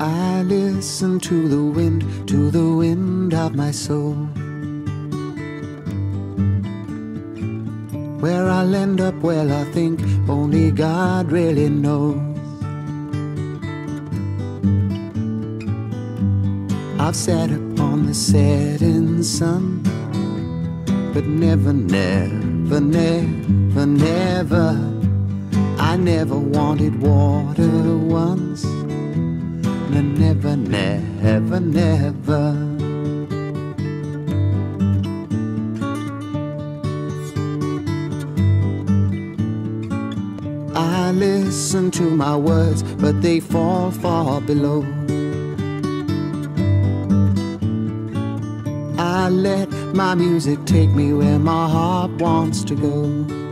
listen to the wind, to the wind of my soul. Where I'll end up, well, I think only God really knows. I've sat upon the setting sun, but never, never, never, never. I never wanted water once. No, never, never, never. I listen to my words, but they fall far below. I let my music take me where my heart wants to go.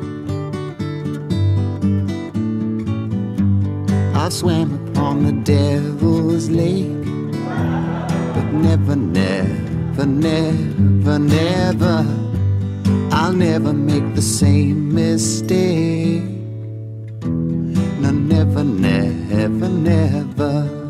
I swam upon the devil's lake, but never, never, never, never, I'll never make the same mistake. No, never, never, never.